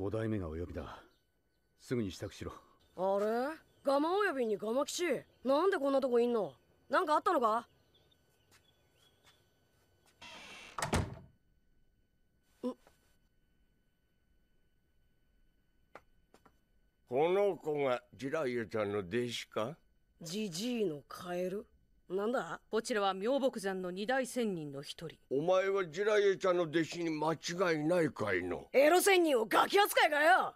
五代目がお呼びだ。すぐに支度しろ。あれ？ガマ親瓶にガマ騎士？なんでこんなとこいんの？なんかあったのか？この子がジライアちゃんの弟子か？ジジイのカエル？なんだ？こちらは妙木山の二大仙人の一人。お前はジライアちゃんの弟子に間違いないかいの？エロ仙人をガキ扱いかよ？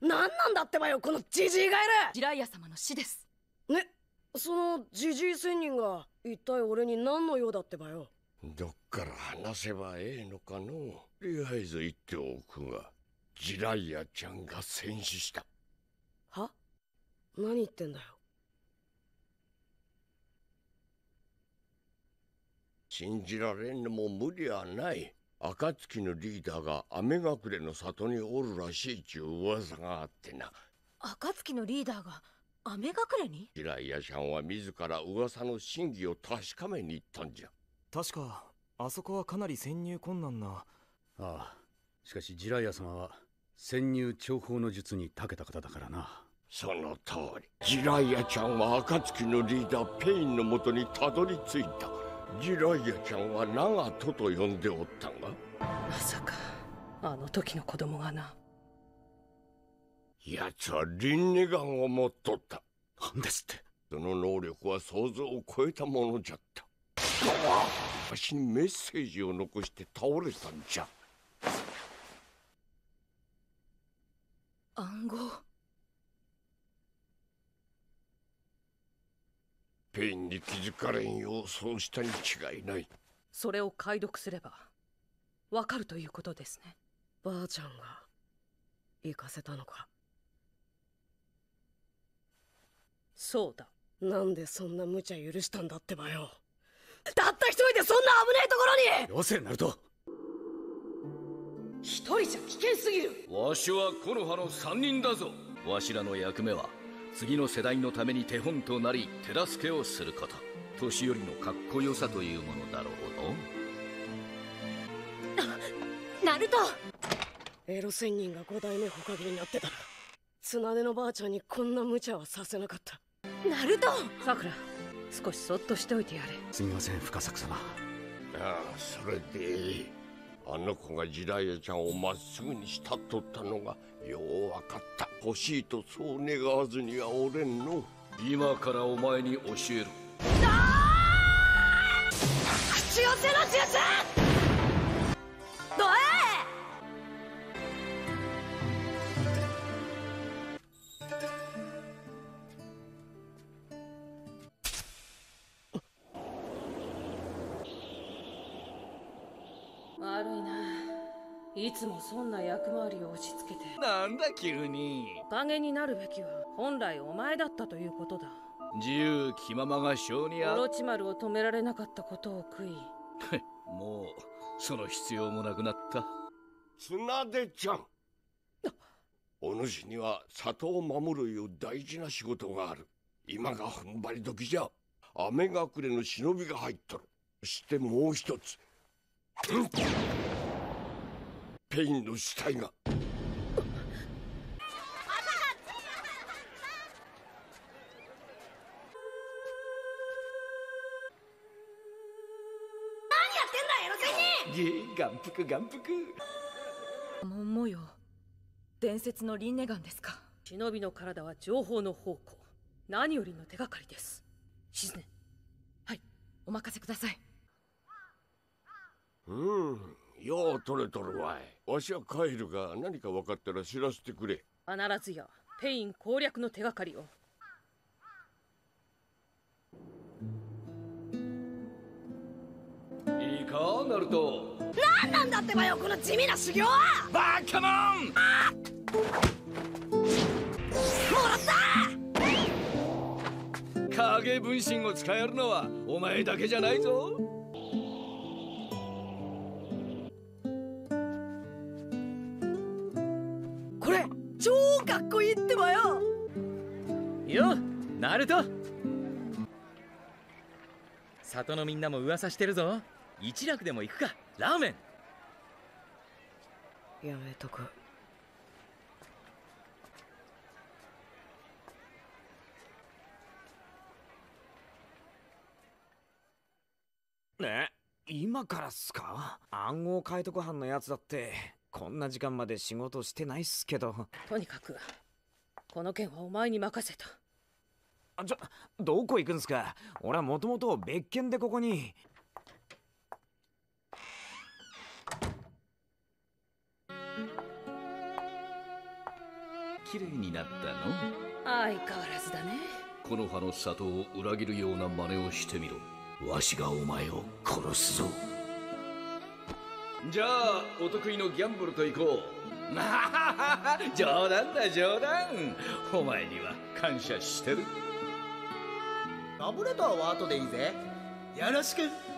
なんなんだってばよこのジジイガエジライア様の死です。ルね？そのジジイ仙人が一体俺に何の用だってばよ？どっから話せばええのかの？とりあえず言っておくがジライアちゃんが戦死した。は？何言ってんだよ信じられんのも無理はない。暁のリーダーが雨隠れの里におるらしいちゅう噂があってな。暁のリーダーが雨隠れに？ジライアちゃんは自ら噂の真偽を確かめに行ったんじゃ。確かあそこはかなり潜入困難な。ああしかしジライア様は潜入重宝の術に長けた方だからな。その通り。ジライアちゃんは暁のリーダーペインのもとにたどり着いたジライアちゃんは長門と呼んでおったが？まさかあの時の子供がな。奴はリンネガンを持っとった。なんですって。その能力は想像を超えたものじゃった。わしにメッセージを残して倒れたんじゃ。暗号ペインに気づかれんようそうしたに違いない。それを解読すればわかるということですね。ばあちゃんが行かせたのか。そうだ。なんでそんな無茶許したんだってばよ。たった一人でそんな危ないところに！よせナルト一人じゃ危険すぎる。わしは木の葉の三忍だぞ。わしらの役目は次の世代のために手本となり手助けをすること。年寄りのかっこよさというものだろうの？ナルト！エロ仙人が五代目ほかげになってたら綱手のばあちゃんにこんな無茶はさせなかった。ナルト！さくら少しそっとしておいてやれ。すみません深作様。ああそれでいいあの子がジライアちゃんをまっすぐに慕っとったのがよう分かった。欲しいとそう願わずにはおれんの。今からお前に教える。口寄せの術いつもそんな役回りを押し付けて。なんだ急に。影になるべきは本来お前だったということだ。自由気ままが性にオあロチマルを止められなかったことを悔い。もうその必要もなくなった。綱手ちゃん。お主には里を守るいう大事な仕事がある。今が踏ん張り時じゃ。雨隠れの忍びが入っとる。そしてもう一つ。うんペインの死体が。眼福眼福モン模様伝説のリンネガンですか。忍びの体は情報の宝庫。何よりの手がかりです。シズネはいお任せください。うんよう撮れとるわい。わしは帰るが何か分かったら知らせてくれ。必ずやペイン攻略の手がかりを。いいかナルト。何なんだってばよこの地味な修行は。バカモン！もらった！影分身を使えるのはお前だけじゃないぞ超かっこいいってばよ。よナルト。里のみんなも噂してるぞ。一楽でも行くかラーメン。やめとく。え今からっすか？暗号解読班のやつだって。こんな時間まで仕事してないっすけど。とにかくこの件はお前に任せた。あちょどこ行くんすか。俺はもともと別件でここに。綺麗になったの？相変わらずだね。この葉の里を裏切るような真似をしてみろ。わしがお前を殺すぞじゃあお得意のギャンブルと行こう。冗談だ冗談。お前には感謝してる。ラブレターは後でいいぜ。よろしく。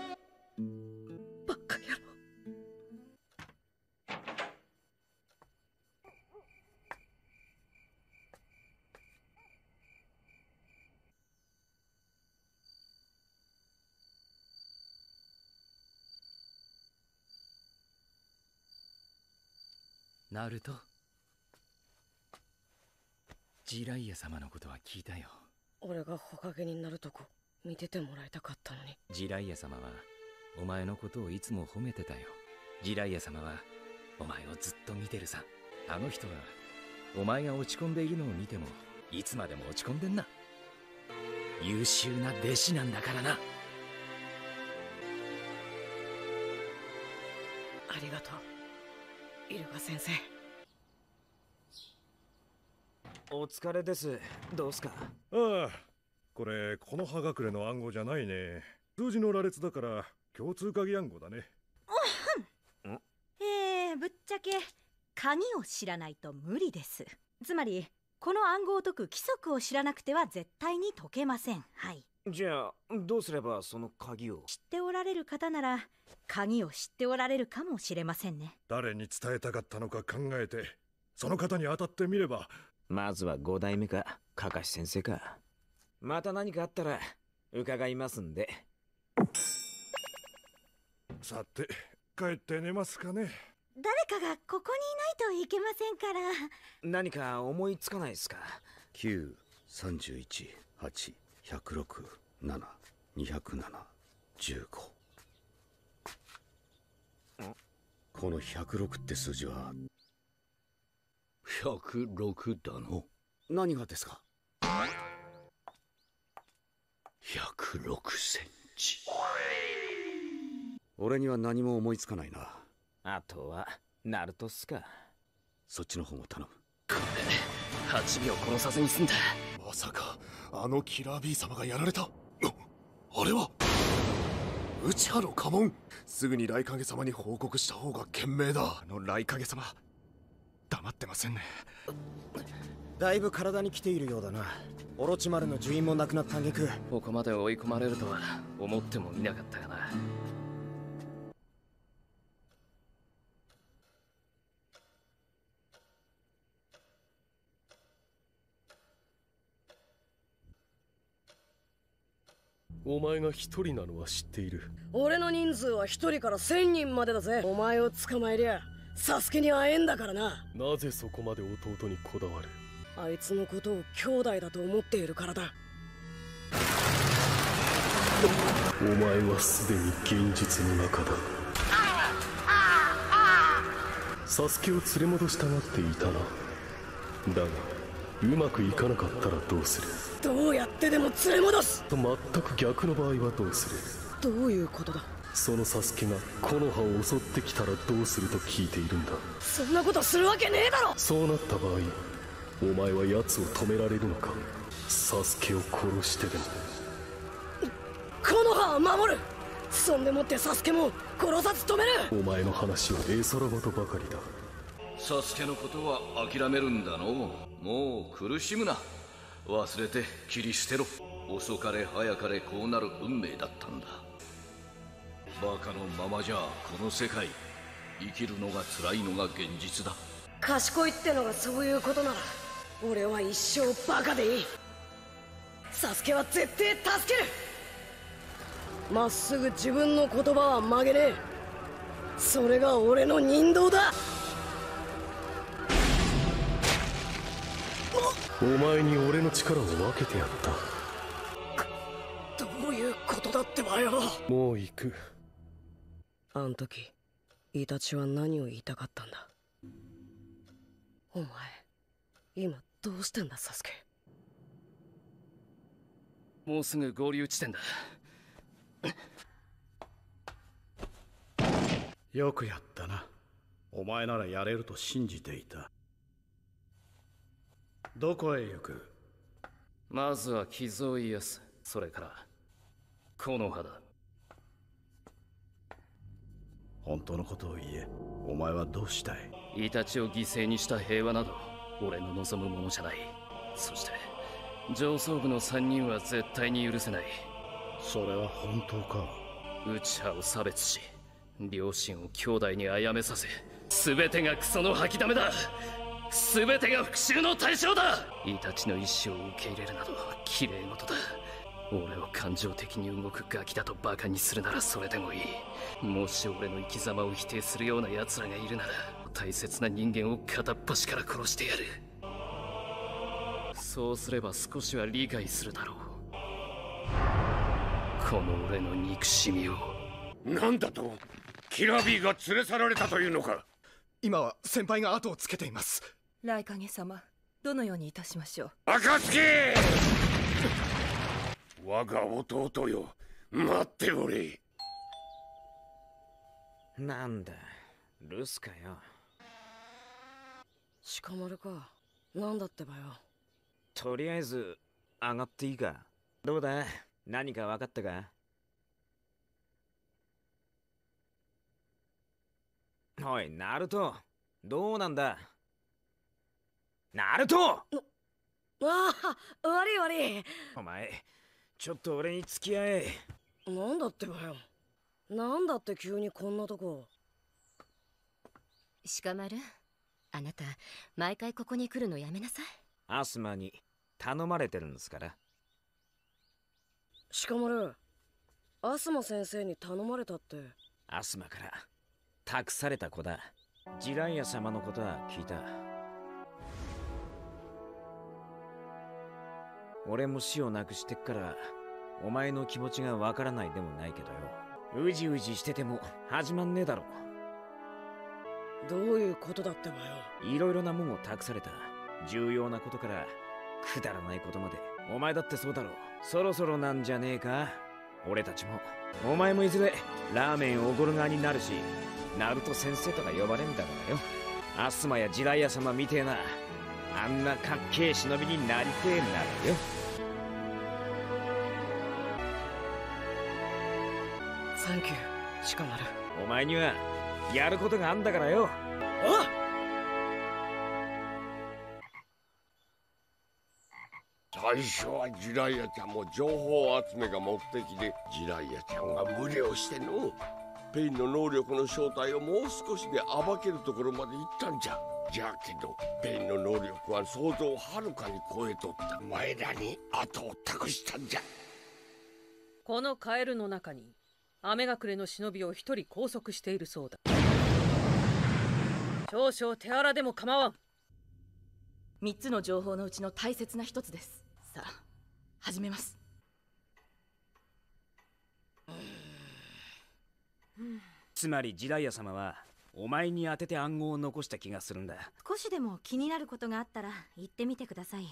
ナルトジライア様のことは聞いたよ。俺がほかげになるとこ見ててもらいたかったのに。ジライア様はお前のことをいつも褒めてたよ。ジライア様はお前をずっと見てるさ。あの人はお前が落ち込んでいるのを見てもいつまでも落ち込んでんな。優秀な弟子なんだからな。ありがとうイルカ先生。お疲れです。どうすか？ああこれこの葉隠れの暗号じゃないね。数字の羅列だから共通鍵暗号だね。えー、ぶっちゃけ鍵を知らないと無理です。つまりこの暗号を解く規則を知らなくては絶対に解けません。はいじゃあどうすればその鍵を？知っておられる方なら鍵を知っておられるかもしれませんね。誰に伝えたかったのか考えてその方に当たってみれば。まずは五代目かかかし先生か。また何かあったら伺いますんで。さて帰って寝ますかね。誰かがここにいないといけませんから。何か思いつかないですか？9、31、8、106、7、207、15この106って数字は？106だの？何がですか？106センチ。俺には何も思いつかないな。あとはナルトっすか。そっちの方も頼む。8秒殺さずに済んだ。まさかあのキラー B 様がやられた。ああれは内葉の家紋。すぐに雷影様に報告した方が賢明だ。あの雷影様黙ってませんね。だいぶ体に来ているようだな。オロチマルの呪印もなくなった挙句ここまで追い込まれるとは思ってもみなかったがなお前が一人なのは知っている。俺の人数は一人から千人までだぜ。お前を捕まえりゃサスケに会えんだからな。なぜそこまで弟にこだわる？あいつのことを兄弟だと思っているからだ。お前はすでに現実の中だ。サスケを連れ戻したがっていたな。だがうまくいかなかったらどうする？どうやってでも連れ戻す？と全く逆の場合はどうする？どういうことだ？そのサスケが木の葉を襲ってきたらどうすると聞いているんだ？そんなことするわけねえだろ！そうなった場合お前は奴を止められるのか？サスケを殺してでも？この葉を守る！そんでもってサスケも殺さず止める！お前の話は絵空事ばかりだサスケのことは諦めるんだの。もう苦しむな。忘れて切り捨てろ。遅かれ早かれこうなる運命だったんだ。バカのままじゃこの世界生きるのが辛いのが現実だ。賢いってのがそういうことなら俺は一生バカでいい。サスケは絶対助ける。まっすぐ自分の言葉は曲げねえ。それが俺の人道だ。お前に俺の力を分けてやった。どういうことだってばよ。もう行く。あん時イタチは何を言いたかったんだ。お前今どうしてんだサスケ。もうすぐ合流地点だ。よくやったな。お前ならやれると信じていたどこへ行く？まずは傷を癒す。それから木の葉だ。本当のことを言え。お前はどうしたい？イタチを犠牲にした平和など俺の望むものじゃない。そして上層部の3人は絶対に許せない。それは本当か？内派を差別し両親を兄弟に殺めさせ全てがクソの吐きだめだ全てが復讐の対象だ。イタチの意志を受け入れるなど綺麗事だ。俺を感情的に動くガキだとバカにするならそれでもいい。もし俺の生き様を否定するような奴らがいるなら大切な人間を片っ端から殺してやる。そうすれば少しは理解するだろう。この俺の憎しみを。なんだとキラビーが連れ去られたというのか。今は先輩が後をつけています雷影様どのようにいたしましょう？暁!我が弟よ待っておれ。なんだ留守かよ。鹿丸かなんだってばよ。とりあえず上がっていいか。どうだ何か分かったか？おいナルトどうなんだ？ナルト! ああ悪い悪い。お前ちょっと俺に付き合え。なんだってばよ。なんだって急にこんなとこ。鹿丸あなた毎回ここに来るのやめなさい。アスマに頼まれてるんですから。鹿丸アスマ先生に頼まれたって。アスマから託された子だ。ジライア様のことは聞いた俺も死をなくしてっからお前の気持ちがわからないでもないけどよ。うじうじしてても始まんねえだろ。どういうことだってばよ。いろいろなもんを託された。重要なことからくだらないことまで。お前だってそうだろそろそろなんじゃねえか。俺たちも。お前もいずれラーメンおごる側になるしナルト先生とか呼ばれんだからよ。アスマやジライア様みてえなあんなかっけえ忍びになりてえならよサンキュー鹿丸お前にはやることがあんだからよ。お最初は自来也ちゃんも情報集めが目的で自来也ちゃんが無理をしての。ペインの能力の正体をもう少しで暴けるところまで行ったんじゃ。じゃけどペインの能力は想像をはるかに超えとった。お前らに後を託したんじゃ。このカエルの中に雨隠れの忍びを一人拘束しているそうだ。少々手荒でも構わん。3つの情報のうちの大切な一つです。さあ始めます。つまりジライア様はお前に当てて暗号を残した気がするんだ。少しでも気になることがあったら言ってみてください。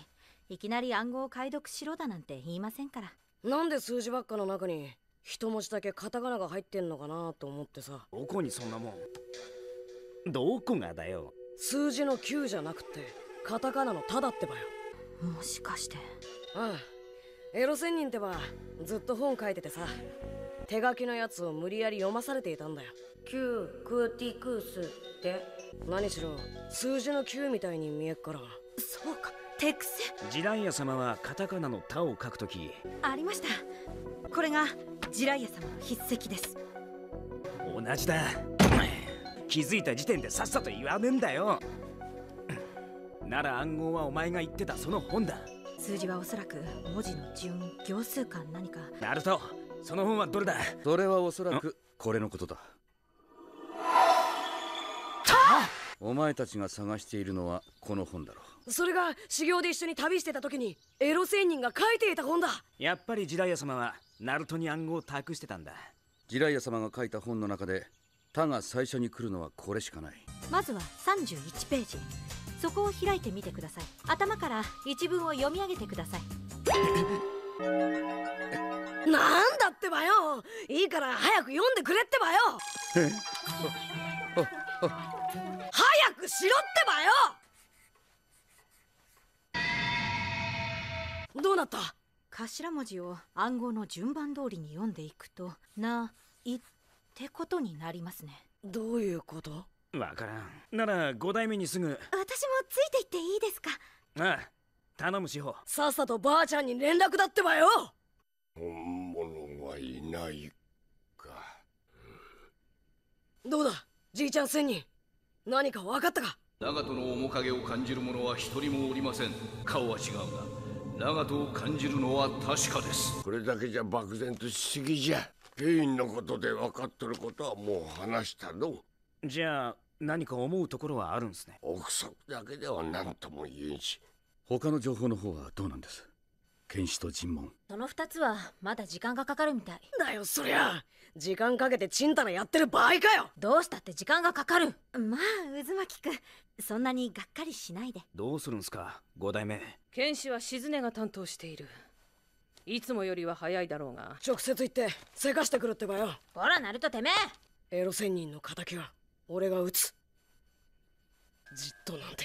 いきなり暗号を解読しろだなんて言いませんから。なんで数字ばっかの中に一文字だけカタカナが入ってんのかなと思ってさ。どこにそんなもん。どこがだよ。数字の9じゃなくてカタカナの「タ」だってばよ。もしかして。ああエロ仙人ってばずっと本書いててさ手書きのやつを無理やり読まされていたんだよ。9クーティクースって。何しろ数字の9みたいに見えっから。そうか手癖ジライア様はカタカナの「タ」を書くとき。ありました。これがジライア様の筆跡です。同じだ。気づいた時点でさっさと言わねえんだよ。なら暗号はお前が言ってたその本だ。数字はおそらく文字の順行数か何か。ナルトその本はどれだ？それはおそらくこれのことだ。お前たちが探しているのはこの本だろう。それが修行で一緒に旅してた時にエロ仙人が書いていた本だ。やっぱりジライア様はナルトに暗号を託してたんだ。ジライア様が書いた本の中で他が最初に来るのはこれしかない。まずは31ページ。そこを開いてみてください。頭から一文を読み上げてください。なんだってばよ。いいから早く読んでくれってばよ。え早くしろってばよ。どうなった？頭文字を暗号の順番通りに読んでいくと「な」「い」ってことになりますね。どういうこと？わからん。なら5代目にすぐ。私もついていっていいですか？ああ頼む志保さっさとばあちゃんに連絡だってばよ！本物はいないか。どうだ？じいちゃん仙人。何か分かったか？長門の面影を感じる者は一人もおりません。顔は違うが長門を感じるのは確かです。これだけじゃ漠然としすぎじゃ。ケインのことで分かっとることはもう話したの。じゃあ何か思うところはあるんすね。憶測だけでは何とも言えんし。他の情報の方はどうなんです？剣士と尋問。その2つはまだ時間がかかるみたい。だよそりゃ。時間かけてチンタラやってる場合かよ。どうしたって時間がかかる。まあ渦巻くん。そんなにがっかりしないで。どうするんすか5代目。剣士は静音が担当している。いつもよりは早いだろうが。直接行ってせかしてくるってばよ。ほらナルトてめえ。エロ仙人の敵は俺が撃つ。じっとなんて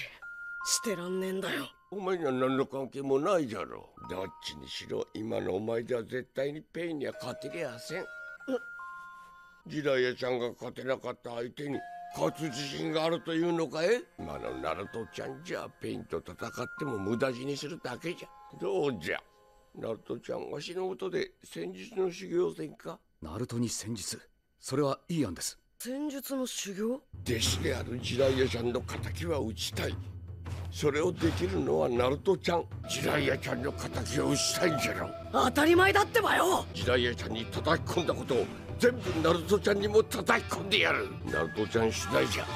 してらんねえんだよお前には何の関係もないじゃろ。どっちにしろ今のお前では絶対にペインには勝てりゃせん。自来也ちゃんが勝てなかった相手に勝つ自信があるというのかい？今のナルトちゃんじゃペインと戦っても無駄死にするだけじゃ。どうじゃ？ナルトちゃんわしのとこで仙術の修行せんか？ナルトに仙術。それはいい案です。戦術の修行？弟子であるジライヤちゃんの敵は討ちたいそれをできるのはナルトちゃん。ジライヤちゃんの敵を討ちたいんじゃろ当たり前だってばよ。ジライヤちゃんに叩き込んだことを全部ナルトちゃんにも叩き込んでやる。ナルトちゃん次第じゃ。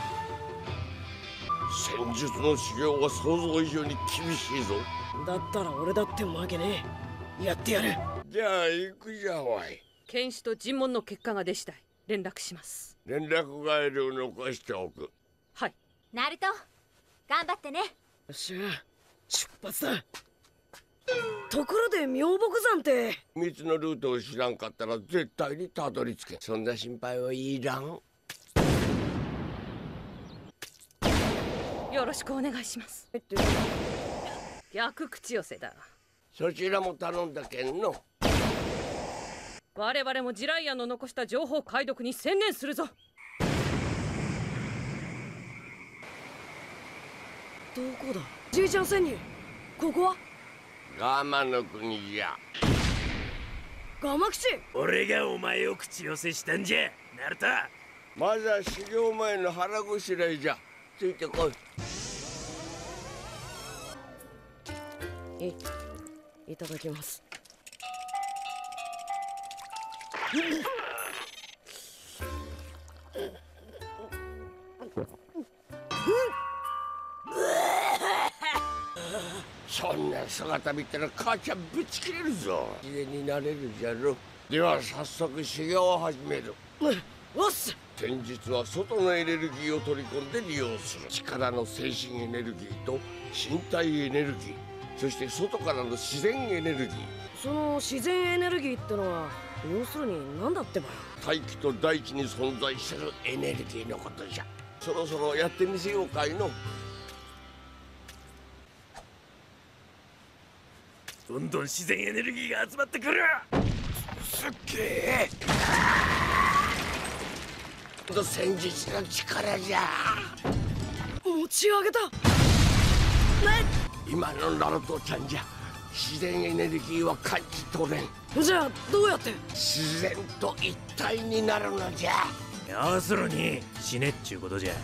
戦術の修行は想像以上に厳しいぞ。だったら俺だって負けねえ。やってやる。じゃあ行くじゃわい。剣士と尋問の結果が出次第連絡します。連絡帰りを残しておく。はい。ナルト頑張ってね。よっしゃ出発だ。ところで妙木山って。道のルートを知らんかったら絶対にたどり着けそんな心配はいらん。よろしくお願いします。逆口寄せだ。そちらも頼んだけんの。我々もジライアンの残した情報解読に専念するぞどこだ？じいちゃん仙人ここは？ガマの国じゃ。ガマ吉俺がお前を口寄せしたんじゃ。ナルト。まずは修行前の腹ごしらえじゃ。ついてこい。いいただきます そんな姿見たら母ちゃんぶち切れるぞ。自然になれるじゃろ。では早速修行を始める。おっす戦術は外のエネルギーを取り込んで利用する。力の精神エネルギーと身体エネルギー。そして外からの自然エネルギー。その自然エネルギーってのは要するに何だってばよ。大気と大地に存在するエネルギーのことじゃ。そろそろやってみせようかいのどんどん自然エネルギーが集まってくる。すっげえ。戦術の力じゃ。持ち上げた。今のナルトちゃんじゃ自然エネルギーは感じ取れん。じゃあどうやって？自然と一体になるのじゃ。要するに死ねっちゅうことじゃ。え